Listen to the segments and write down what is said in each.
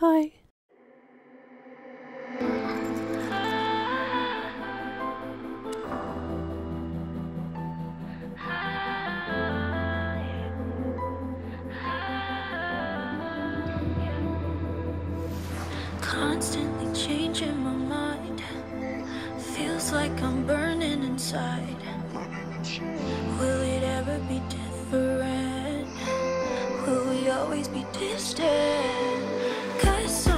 Hi. Constantly changing my mind. Feels like I'm burning inside. Will it ever be different? Will we always be distant? Cause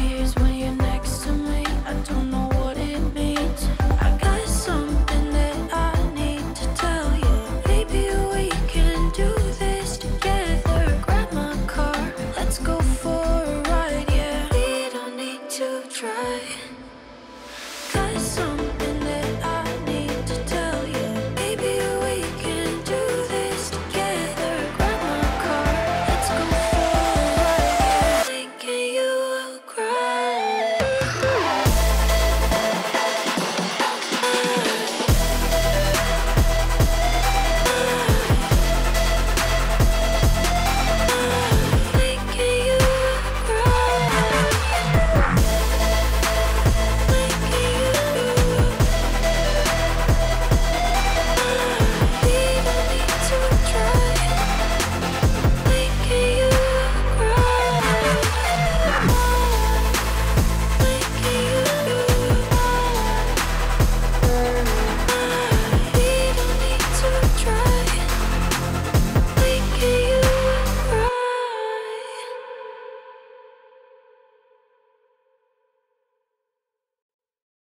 tears